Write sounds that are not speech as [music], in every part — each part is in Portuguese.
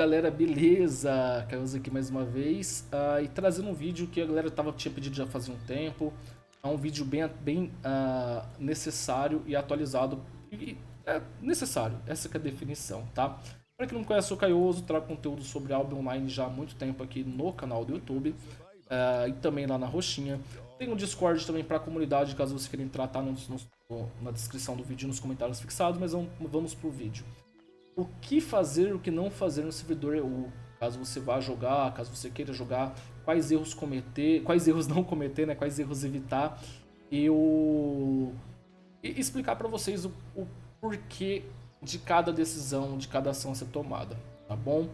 galera, beleza? Caio aqui mais uma vez uh, e trazendo um vídeo que a galera tava, tinha pedido já fazia um tempo. É um vídeo bem, bem uh, necessário e atualizado. E é necessário, essa é a definição, tá? Para quem não conhece, sou Caioso, trago conteúdo sobre Albion Online já há muito tempo aqui no canal do YouTube uh, e também lá na Roxinha. Tem um Discord também para a comunidade, caso você queira entrar, tá no, na descrição do vídeo nos comentários fixados, mas vamos, vamos pro vídeo o que fazer e o que não fazer no servidor EU. Caso você vá jogar, caso você queira jogar, quais erros cometer, [laughs] quais erros não cometer, né? Quais erros evitar. E, o... e explicar para vocês o, o, porquê de cada decisão, de cada ação ser tomada, tá bom?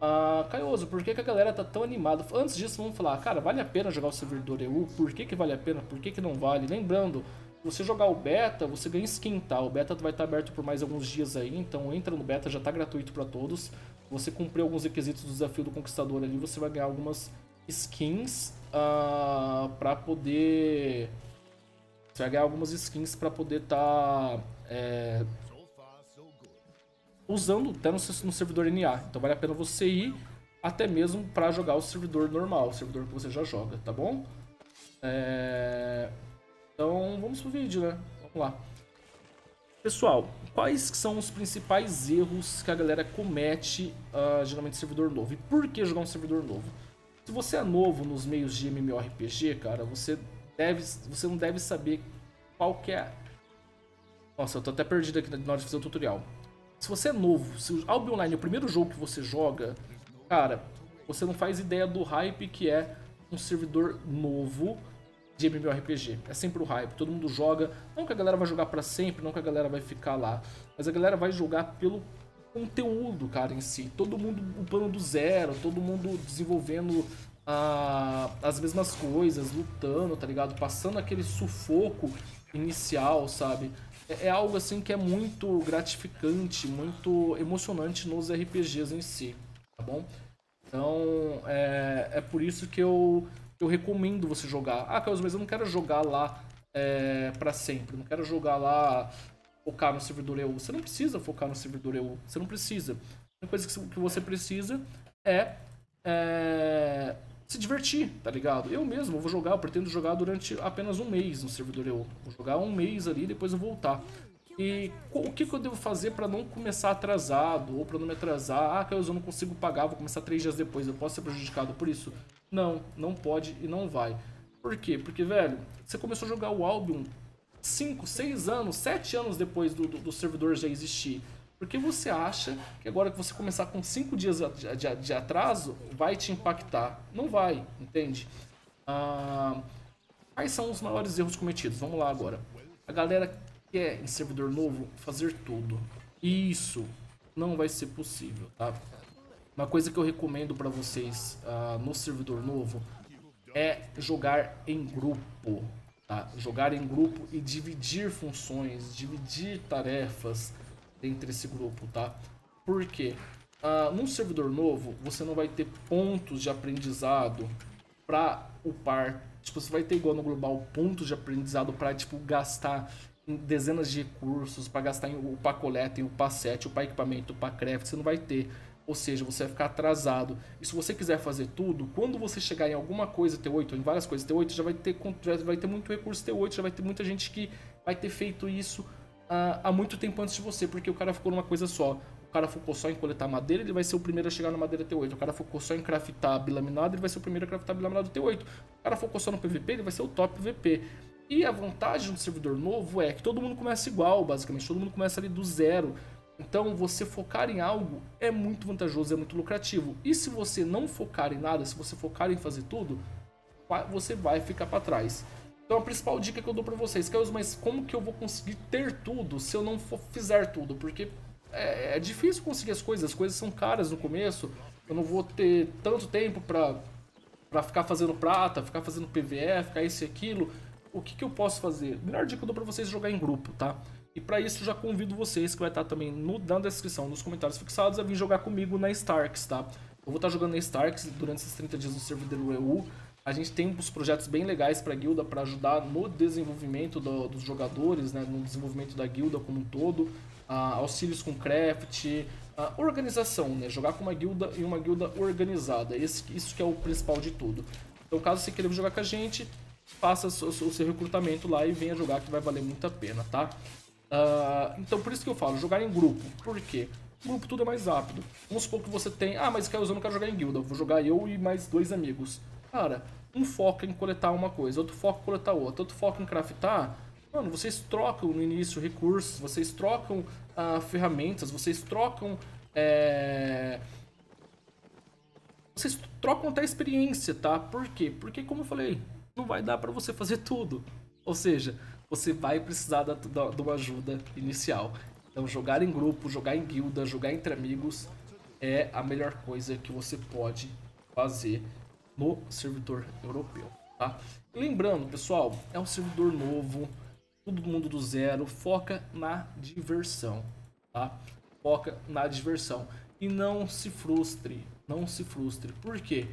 Ah, Caioso, por que, que, a galera tá tão animada? Antes disso, vamos falar, cara, vale a pena jogar o servidor EU? Por que, que vale a pena? Por que, que não vale? Lembrando, você jogar o beta, você ganha skin, tá? O beta vai estar aberto por mais alguns dias aí, então entra no beta, já está gratuito para todos. Você cumprir alguns requisitos do desafio do Conquistador ali, você vai ganhar algumas skins uh, ah, para poder... Você vai ganhar algumas skins para poder estar... Tá, é... Usando até no, no servidor NA. Então vale a pena você ir até mesmo para jogar o servidor normal, o servidor que você já joga, tá bom? É... Vamos pro vídeo, né? Vamos lá. Pessoal, quais são os principais erros que a galera comete, uh, geralmente servidor novo? E por que jogar um servidor novo? Se você é novo nos meios de MMORPG, cara, você, deve, você não deve saber qual que é... Nossa, eu tô até perdido aqui na hora de fazer o tutorial. Se você é novo, se o Albion Online é o primeiro jogo que você joga, cara, você não faz ideia do hype que é um servidor novo de MMORPG. É sempre o hype, todo mundo joga. Não que a galera vai jogar para sempre, não que a galera vai ficar lá, mas a galera vai jogar pelo conteúdo, cara, em si. Todo mundo upando do zero, todo mundo desenvolvendo ah, as mesmas coisas, lutando, tá ligado? Passando aquele sufoco inicial, sabe? É, é algo assim que é muito gratificante, muito emocionante nos RPGs em si, tá bom? Então, é, é por isso que eu eu recomendo você jogar. Ah, Carlos, mas eu não quero jogar lá é, para sempre. Não quero jogar lá, focar no servidor EU. Você não precisa focar no servidor EU. Você não precisa. A coisa que você precisa é, é se divertir, tá ligado? Eu mesmo vou jogar, eu pretendo jogar durante apenas um mês no servidor EU. Vou jogar um mês ali, depois eu voltar. E o que, que eu devo fazer para não começar atrasado ou para não me atrasar? Ah, Carlos, eu não consigo pagar, vou começar três dias depois, eu posso ser prejudicado por isso? Não, não pode e não vai. Por quê? Porque, velho, você começou a jogar o Albion 5, 6 anos, 7 anos depois do, do, do, servidor já existir. Porque você acha que agora que você começar com 5 dias de, de, de, atraso, vai te impactar. Não vai, entende? Ah, quais são os maiores erros cometidos? Vamos lá agora. A galera quer em servidor novo fazer tudo. Isso não vai ser possível, tá? Uma coisa que eu recomendo para vocês uh, no servidor novo é jogar em grupo, tá? Jogar em grupo e dividir funções, dividir tarefas entre esse grupo, tá? Por quê? Uh, num servidor novo, você não vai ter pontos de aprendizado para upar. Tipo, você vai ter igual no global pontos de aprendizado para tipo gastar dezenas de recursos, para gastar em upar coleta, em upar set, upar equipamento, upar craft, você não vai ter. Ou seja, você vai ficar atrasado. E se você quiser fazer tudo, quando você chegar em alguma coisa T8, ou em várias coisas T8, já vai ter, vai ter muito recurso T8, já vai ter muita gente que vai ter feito isso uh, há muito tempo antes de você, porque o cara ficou numa coisa só. O cara focou só em coletar madeira, ele vai ser o primeiro a chegar na madeira T8. O cara focou só em craftar bilaminado, ele vai ser o primeiro a craftar bilaminado T8. O cara focou só no PVP, ele vai ser o top PVP. E a vantagem do servidor novo é que todo mundo começa igual, basicamente. Todo mundo começa ali do zero. Então, você focar em algo é muito vantajoso, é muito lucrativo. E se você não focar em nada, se você focar em fazer tudo, você vai ficar para trás. Então, a principal dica que eu dou para vocês, é, mas como que eu vou conseguir ter tudo se eu não for, fizer tudo? Porque é, é, difícil conseguir as coisas, as coisas são caras no começo. Eu não vou ter tanto tempo para para ficar fazendo prata, ficar fazendo PVE, ficar isso e aquilo. O que, que eu posso fazer? Melhor dica que eu dou para vocês é jogar em grupo, tá? E para isso já convido vocês, que vai estar também no, na descrição, nos comentários fixados, a vir jogar comigo na Starks, tá? Eu vou estar jogando na Starks durante esses 30 dias no servidor EU. A gente tem uns projetos bem legais para a guilda para ajudar no desenvolvimento do, dos jogadores, né, no desenvolvimento da guilda como um todo. Uh, auxílios com craft, Uh, organização, né? Jogar com uma guilda e uma guilda organizada. Esse, isso que é o principal de tudo. Então, caso você queira jogar com a gente, faça o seu, recrutamento lá e venha jogar que vai valer muito a pena, tá? Uh, então, por isso que eu falo, jogar em grupo. Por quê? grupo tudo é mais rápido. Vamos supor que você tem... Ah, mas eu não quero jogar em guilda. Vou jogar eu e mais dois amigos. Cara, um foca em coletar uma coisa, outro foca em coletar outra, outro foca em craftar. Mano, vocês trocam no início recursos, vocês trocam uh, ferramentas, vocês trocam... É... Vocês trocam até experiência, tá? Por quê? Porque, como eu falei, não vai dar para você fazer tudo. Ou seja, você vai precisar da, da, de uma ajuda inicial. Então, jogar em grupo, jogar em guilda, jogar entre amigos é a melhor coisa que você pode fazer no servidor europeu, tá? lembrando, pessoal, é um servidor novo, todo mundo do zero, foca na diversão, tá? Foca na diversão e não se frustre, não se frustre. Por quê?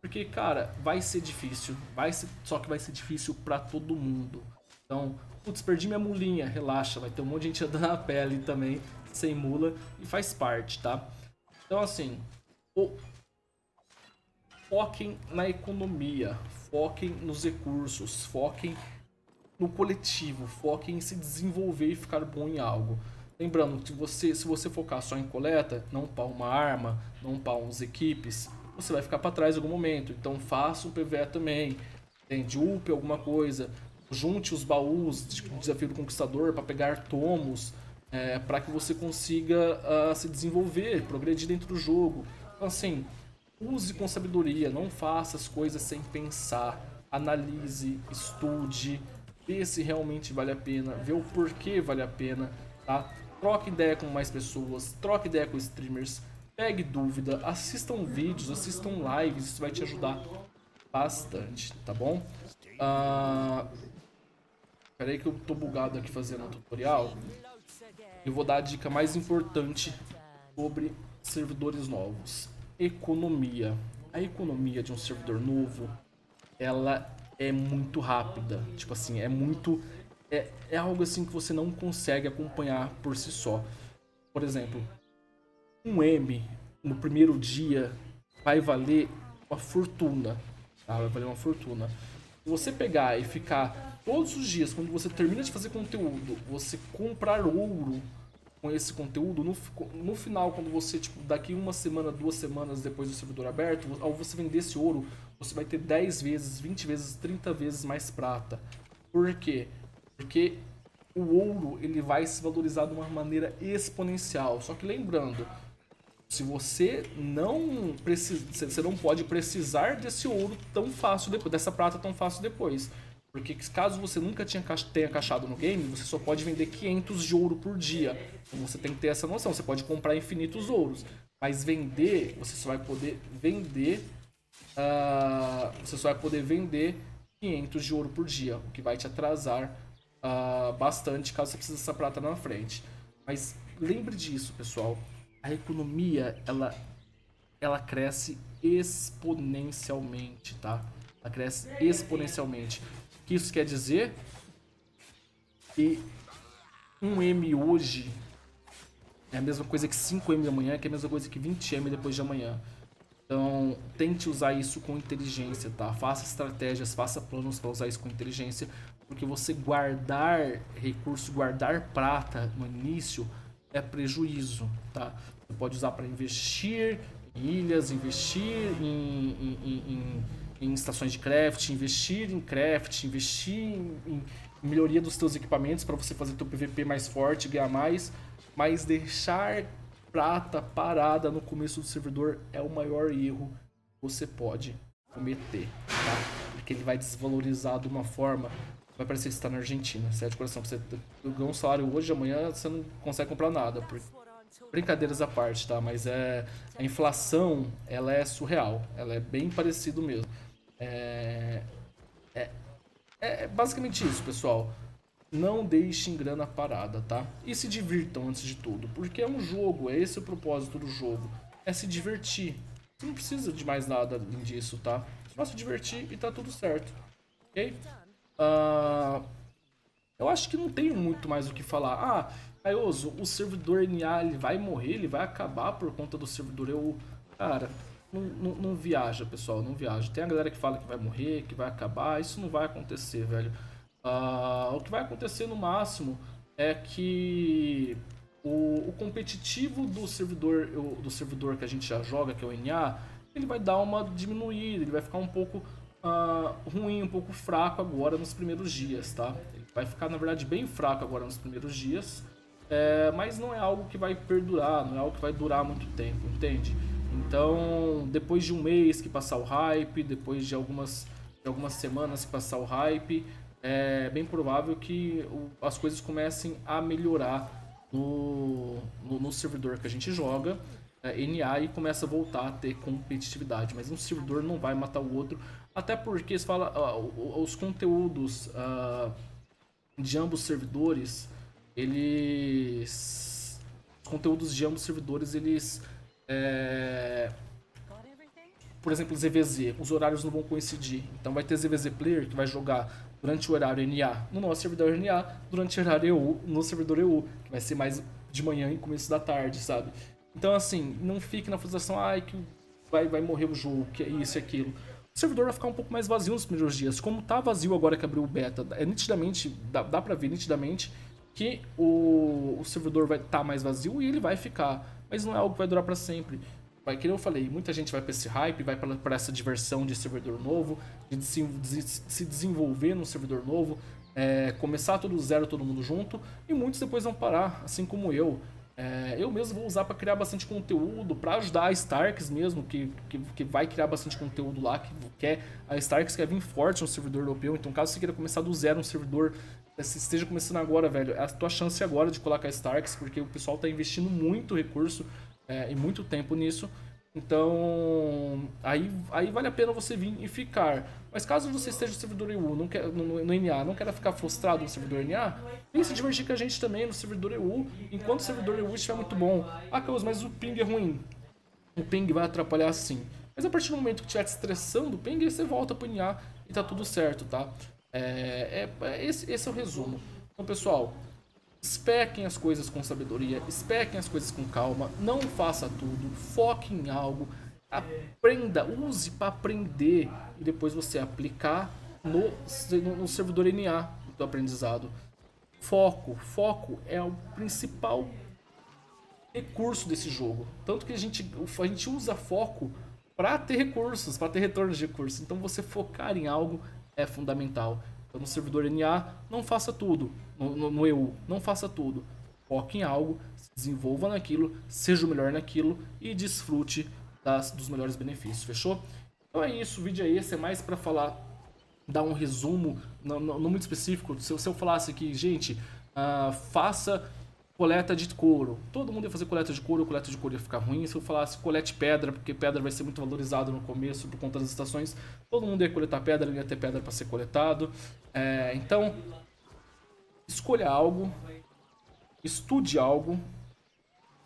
Porque, cara, vai ser difícil, vai ser, só que vai ser difícil para todo mundo. Então, putz, perdi minha mulinha, relaxa, vai ter um monte de gente [laughs] andando na pele também, sem mula, e faz parte, tá? Então, assim, o... foquem na economia, foquem nos recursos, foquem no coletivo, foquem em se desenvolver e ficar bom em algo. Lembrando que você, se você focar só em coleta, não para uma arma, não para umas equipes, você vai ficar para trás em algum momento. Então faça um PVE também, entende? Up alguma coisa, junte os baús de desafio do conquistador para pegar tomos, é, para que você consiga uh, se desenvolver, progredir dentro do jogo. Então, assim, use com sabedoria, não faça as coisas sem pensar, analise, estude, vê se realmente vale a pena, vê o porquê vale a pena, tá? Troque ideia com mais pessoas, troque ideia com streamers, pegue dúvida, assistam vídeos, assistam lives, isso vai te ajudar bastante, tá bom? Pera aí que eu tô bugado aqui fazendo o tutorial. Eu vou dar a dica mais importante sobre servidores novos. Economia. A economia de um servidor novo, ela é muito rápida. Tipo assim, é muito... É, é algo assim que você não consegue acompanhar por si só. Por exemplo, um M no primeiro dia vai valer uma fortuna. Tá? Vai valer uma fortuna. Se você pegar e ficar todos os dias, quando você termina de fazer conteúdo, você comprar ouro com esse conteúdo, no, no final, quando você, tipo, daqui uma semana, duas semanas depois do servidor aberto, ao você vender esse ouro, você vai ter 10 vezes, 20 vezes, 30 vezes mais prata. Por quê? Porque o ouro ele vai se valorizar de uma maneira exponencial. Só que lembrando, se você não precisa, você não pode precisar desse ouro tão fácil depois, dessa prata tão fácil depois. Porque caso você nunca tinha, tenha caixado no game, você só pode vender 500 de ouro por dia. Então você tem que ter essa noção. Você pode comprar infinitos ouros. Mas vender, você só vai poder vender. Uh, você só vai poder vender 500 de ouro por dia. O que vai te atrasar uh, bastante caso você precise dessa prata na frente. Mas lembre disso, pessoal. A economia, ela, ela cresce exponencialmente, tá? Ela cresce exponencialmente que isso quer dizer? Que um M hoje é a mesma coisa que 5M amanhã, que é a mesma coisa que 20M depois de amanhã. Então, tente usar isso com inteligência, tá? Faça estratégias, faça planos para usar isso com inteligência, porque você guardar recurso, guardar prata no início é prejuízo, tá? Você pode usar para investir em ilhas, investir em, em, em, em estações de craft, investir em craft, investir em, melhoria dos seus equipamentos para você fazer teu PVP mais forte, ganhar mais, mas deixar prata parada no começo do servidor é o maior erro que você pode cometer, tá? Porque ele vai desvalorizar de uma forma vai parecer que está na Argentina, certo? Coração, você ganhou um salário hoje, amanhã você não consegue comprar nada. Brincadeiras à parte, tá? Mas é a inflação, ela é surreal, ela é bem parecido mesmo. É, é, é basicamente isso, pessoal. Não deixem grana parada, tá? E se divirtam antes de tudo, porque é um jogo, é esse o propósito do jogo. É se divertir. Você não precisa de mais nada além disso, tá? Só se divertir e tá tudo certo. Ok? Uh, eu acho que não tem muito mais o que falar. Ah, Caioso, o servidor NA ele vai morrer, ele vai acabar por conta do servidor EU. Cara, não, não, não, viaja, pessoal, não viaja. Tem a galera que fala que vai morrer, que vai acabar, isso não vai acontecer, velho. Uh, o que vai acontecer no máximo é que o, o, competitivo do servidor, do servidor que a gente já joga, que é o NA, ele vai dar uma diminuída, ele vai ficar um pouco uh, ruim, um pouco fraco agora nos primeiros dias, tá? Ele vai ficar, na verdade, bem fraco agora nos primeiros dias, é, mas não é algo que vai perdurar, não é algo que vai durar muito tempo, entende? Então, depois de um mês que passar o hype, depois de algumas, de algumas semanas que passar o hype, é bem provável que as coisas comecem a melhorar no, no, no servidor que a gente joga. É, NA e começa a voltar a ter competitividade, mas um servidor não vai matar o outro, até porque se fala, uh, os conteúdos uh, de ambos servidores, eles. Os conteúdos de ambos servidores, eles. É, por exemplo, ZVZ, os horários não vão coincidir. Então vai ter ZVZ Player que vai jogar durante o horário NA no nosso servidor NA, durante o horário EU no servidor EU, que vai ser mais de manhã e começo da tarde, sabe? Então, assim, não fique na frustração, ai, que vai, vai morrer o jogo, que é isso e aquilo. O servidor vai ficar um pouco mais vazio nos primeiros dias. Como tá vazio agora que abriu o beta, é nitidamente, dá, dá pra ver nitidamente que o, o servidor vai estar tá mais vazio e ele vai ficar. Mas não é algo que vai durar para sempre. Vai, que eu falei, muita gente vai para esse hype, vai para essa diversão de servidor novo, de se, de se desenvolver num servidor novo, é, começar tudo zero, todo mundo junto, e muitos depois vão parar, assim como eu. É, eu mesmo vou usar para criar bastante conteúdo, para ajudar a Starks mesmo, que, que, que, vai criar bastante conteúdo lá, que quer a Starks quer vir forte no servidor europeu, então caso você queira começar do zero um servidor, é, se esteja começando agora, velho, é a tua chance agora de colocar Starks, porque o pessoal está investindo muito recurso é, e muito tempo nisso. Então, aí, aí vale a pena você vir e ficar. Mas caso você esteja no servidor EU, não quer, no, no NA, não queira ficar frustrado no servidor NA, vem se divertir com a gente também no servidor EU, enquanto o servidor EU estiver muito bom. Ah, Carlos, mas o ping é ruim. O ping vai atrapalhar sim. Mas a partir do momento que estiver te estressando o ping, você volta pro NA e tá tudo certo, tá? É, é, é esse, esse é o resumo. Então, pessoal, Espequem as coisas com sabedoria, espequem as coisas com calma, não faça tudo, foque em algo, aprenda, use para aprender e depois você aplicar no, no servidor NA do aprendizado. Foco, foco é o principal recurso desse jogo. Tanto que a gente, a gente usa foco para ter recursos, para ter retorno de recursos. Então você focar em algo é fundamental. Então no servidor NA, não faça tudo no, no, no EU. Não faça tudo. Foque em algo, se desenvolva naquilo, seja o melhor naquilo e desfrute das, dos melhores benefícios. Fechou? Então é isso, o vídeo é esse, é mais para falar, dar um resumo, não, muito específico. Se, se, eu falasse aqui, gente, uh, faça coleta de couro. Todo mundo ia fazer coleta de couro, coleta de couro ia ficar ruim. Se eu falasse colete pedra, porque pedra vai ser muito valorizado no começo por conta das estações, todo mundo ia coletar pedra, ia ter pedra para ser coletado. É, então, escolha algo, estude algo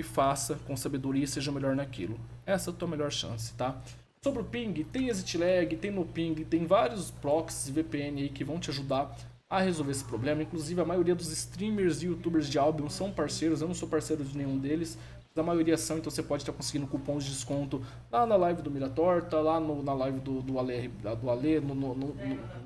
e faça com sabedoria e seja melhor naquilo. Essa é a tua melhor chance, tá? Sobre o ping, tem exit lag, tem no ping, tem vários proxies e VPN aí que vão te ajudar a resolver esse problema. Inclusive, a maioria dos streamers e youtubers de Albion são parceiros. Eu não sou parceiro de nenhum deles. A maioria são, então você pode estar conseguindo cupons de desconto lá na live do Miratorta, lá no, na live do, do Ale, do Ale no, no, no,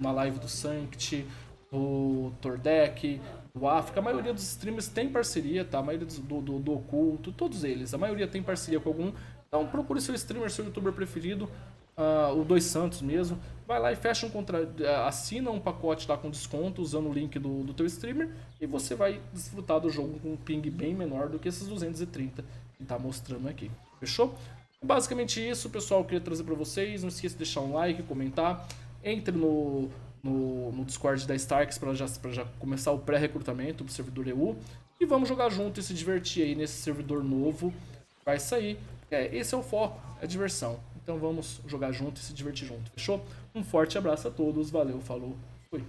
na live do Sanct, do Tordek, do África. A maioria dos streamers tem parceria, tá? A maioria do, do, do Oculto, todos eles. A maioria tem parceria com algum. Então procure seu streamer, seu youtuber preferido uh, o Dois Santos mesmo, vai lá e fecha um contra... Ah, assina um pacote lá com desconto usando o link do, do teu streamer e você vai desfrutar do jogo com um ping bem menor do que esses 230 que está mostrando aqui. Fechou? Basicamente isso, pessoal, eu queria trazer para vocês. Não esqueça de deixar um like, comentar. Entre no, no, no Discord da Starks para já, já começar o pré-recrutamento do servidor EU. E vamos jogar junto e se divertir aí nesse servidor novo. Vai sair. É, esse é o foco, é diversão. Então vamos jogar junto e se divertir junto, fechou? Um forte abraço a todos, valeu, falou, fui.